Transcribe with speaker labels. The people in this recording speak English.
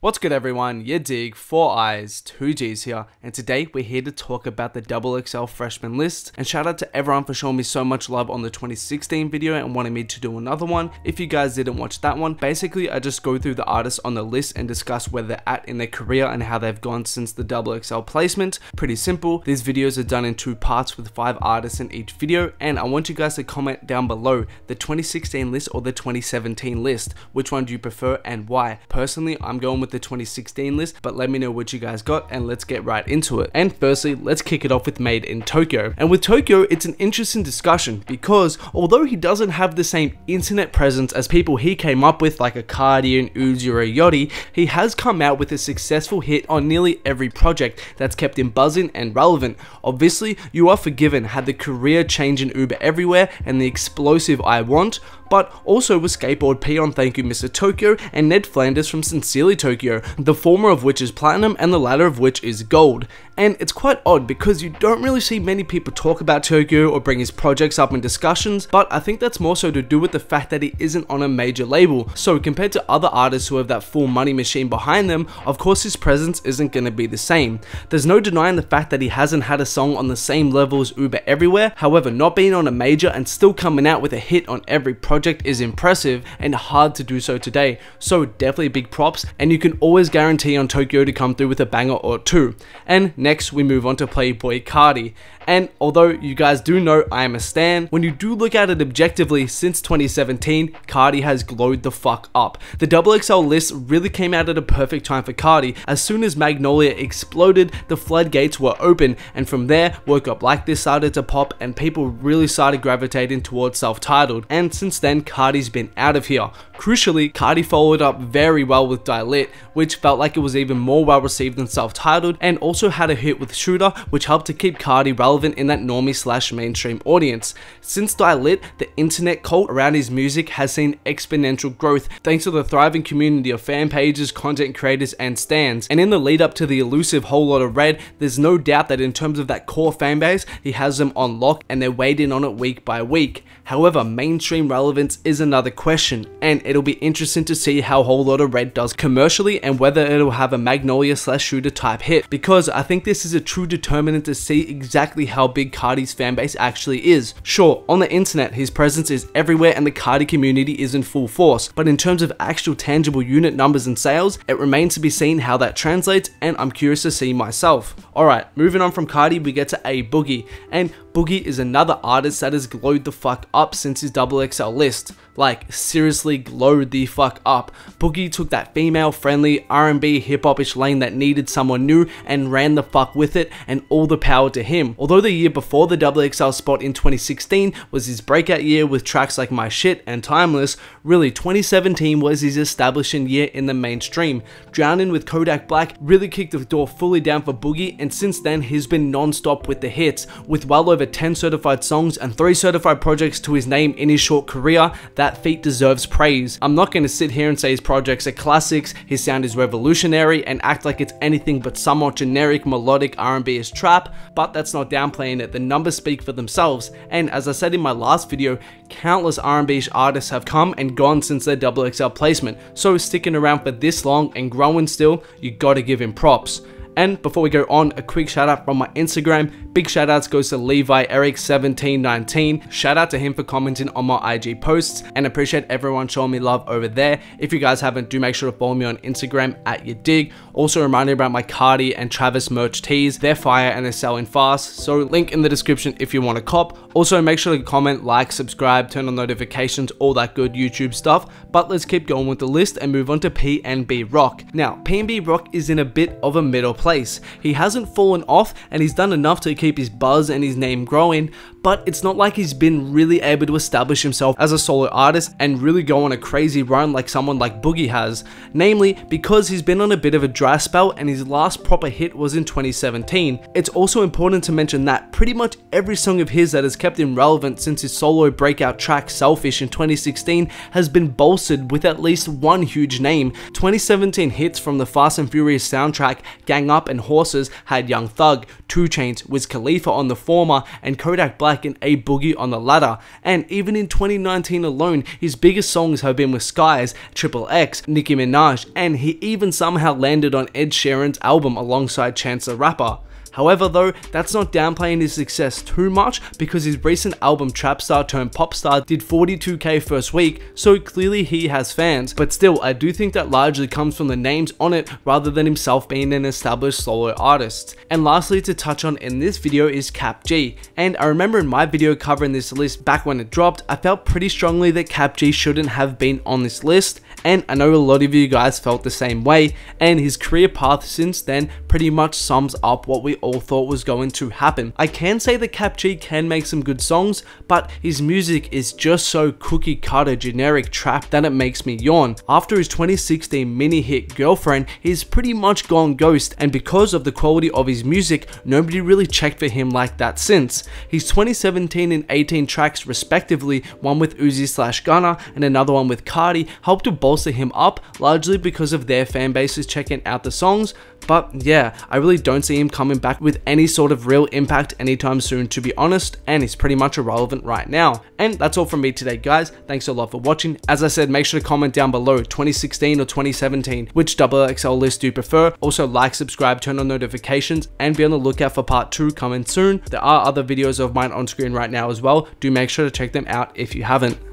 Speaker 1: What's good everyone, you dig, 4 i's, 2 G's here, and today we're here to talk about the Double XL freshman list, and shout out to everyone for showing me so much love on the 2016 video and wanting me to do another one. If you guys didn't watch that one, basically I just go through the artists on the list and discuss where they're at in their career and how they've gone since the Double XL placement. Pretty simple, these videos are done in two parts with 5 artists in each video, and I want you guys to comment down below the 2016 list or the 2017 list, which one do you prefer and why. Personally, I'm going with with the 2016 list, but let me know what you guys got and let's get right into it. And firstly, let's kick it off with Made in Tokyo. And with Tokyo, it's an interesting discussion because although he doesn't have the same internet presence as people he came up with like Carti and Uzi or Yachty, he has come out with a successful hit on nearly every project that's kept him buzzing and relevant. Obviously, you are forgiven had the career change in Uber everywhere and the explosive I Want, but also with Skateboard P on Thank You Mr. Tokyo and Ned Flanders from Sincerely Tokyo, the former of which is platinum and the latter of which is gold. And it's quite odd because you don't really see many people talk about Tokyo or bring his projects up in discussions, but I think that's more so to do with the fact that he isn't on a major label. So compared to other artists who have that full money machine behind them, of course his presence isn't going to be the same. There's no denying the fact that he hasn't had a song on the same level as Uber everywhere, however not being on a major and still coming out with a hit on every project is impressive and hard to do so today. So definitely big props and you can always guarantee on Tokyo to come through with a banger or two. And Next, we move on to Playboi Carti. And although you guys do know I am a stan, when you do look at it objectively since 2017, Carti has glowed the fuck up. The XXL list really came out at a perfect time for Carti. As soon as Magnolia exploded, the floodgates were open, and from there, Woke Up Like This started to pop and people really started gravitating towards self-titled. And since then, Carti's been out of here. Crucially, Carti followed up very well with Die Lit, which felt like it was even more well received than self-titled, and also had a hit with Shoota, which helped to keep Carti relevant in that normie slash mainstream audience. Since Die Lit, the internet cult around his music has seen exponential growth thanks to the thriving community of fan pages, content creators, and stands. And in the lead up to the elusive Whole Lot of Red, there's no doubt that in terms of that core fan base, he has them on lock and they're waiting on it week by week. However, mainstream relevance is another question, and it'll be interesting to see how Whole Lot of Red does commercially and whether it'll have a Magnolia slash Shoota type hit, because I think this is a true determinant to see exactly how big Carti's fanbase actually is. Sure, on the internet, his presence is everywhere and the Carti community is in full force, but in terms of actual tangible unit numbers and sales, it remains to be seen how that translates and I'm curious to see myself. Alright, moving on from Carti, we get to A Boogie, and Boogie is another artist that has glowed the fuck up since his XXL list. Like, seriously glowed the fuck up. Boogie took that female friendly R&B hip hopish lane that needed someone new and ran the fuck with it and all the power to him. Although the year before the XXL spot in 2016 was his breakout year with tracks like My Shit and Timeless, really 2017 was his establishing year in the mainstream. Drowning with Kodak Black really kicked the door fully down for Boogie and since then he's been non-stop with the hits, with well over 10 certified songs and 3 certified projects to his name in his short career that feat deserves praise. I'm not going to sit here and say his projects are classics, his sound is revolutionary, and act like it's anything but somewhat generic melodic R&B is trap, but that's not downplaying it, the numbers speak for themselves, and as I said in my last video, countless R&B artists have come and gone since their XXL placement, so sticking around for this long and growing still, you gotta give him props. And before we go on, a quick shout out from my Instagram. Big shout outs goes to Levi Eric 1719. Shout out to him for commenting on my IG posts and appreciate everyone showing me love over there. If you guys haven't, do make sure to follow me on Instagram at your dig. Also remind you about my Carti and Travis merch tees. They're fire and they're selling fast. So link in the description if you want to cop. Also make sure to comment, like, subscribe, turn on notifications, all that good YouTube stuff. But let's keep going with the list and move on to PNB Rock. Now, PNB Rock is in a bit of a middle place place. He hasn't fallen off and he's done enough to keep his buzz and his name growing, but it's not like he's been really able to establish himself as a solo artist and really go on a crazy run like someone like Boogie has. Namely, because he's been on a bit of a dry spell and his last proper hit was in 2017. It's also important to mention that pretty much every song of his that has kept him relevant since his solo breakout track Selfish in 2016 has been bolstered with at least one huge name. 2017 hits from the Fast and Furious soundtrack, Gang Up Up and Horses had Young Thug, 2 Chainz, Wiz Khalifa on the former, and Kodak Black and A Boogie on the latter. And even in 2019 alone, his biggest songs have been with Skies, Triple X, Nicki Minaj, and he even somehow landed on Ed Sheeran's album alongside Chance the Rapper. However though, that's not downplaying his success too much because his recent album Trap Star turned Pop Star did 42k first week, so clearly he has fans, but still I do think that largely comes from the names on it rather than himself being an established solo artist. And lastly to touch on in this video is Kap G, and I remember in my video covering this list back when it dropped, I felt pretty strongly that Kap G shouldn't have been on this list, and I know a lot of you guys felt the same way, and his career path since then pretty much sums up what we all thought was going to happen. I can say that Kap G can make some good songs, but his music is just so cookie cutter generic trap that it makes me yawn. After his 2016 mini hit Girlfriend, he's pretty much gone ghost, and because of the quality of his music, nobody really checked for him like that since. His 2017 and 18 tracks respectively, one with Uzi slash Gunna and another one with Carti, helped to bolster him up, largely because of their fan bases checking out the songs, but yeah, I really don't see him coming back with any sort of real impact anytime soon to be honest, and he's pretty much irrelevant right now. And that's all from me today guys, thanks a lot for watching. As I said, make sure to comment down below 2016 or 2017, which XXL list do you prefer? Also like, subscribe, turn on notifications, and be on the lookout for part 2 coming soon. There are other videos of mine on screen right now as well, do make sure to check them out if you haven't.